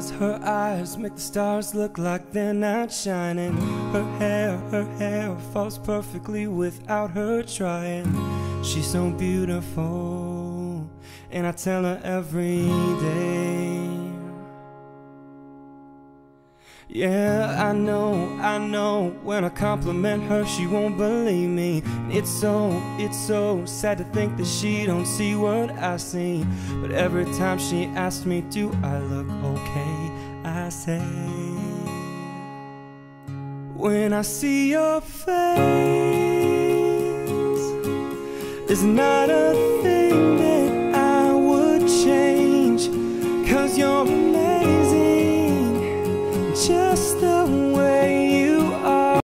eyes, her eyes make the stars look like they're not shining. Her hair, her hair falls perfectly without her trying. She's so beautiful, and I tell her every day. Yeah, I know, I know. When I compliment her, she won't believe me. It's so, it's so sad to think that she don't see what I see. But every time she asks me, do I look okay? I say, when I see your face, it's not a just the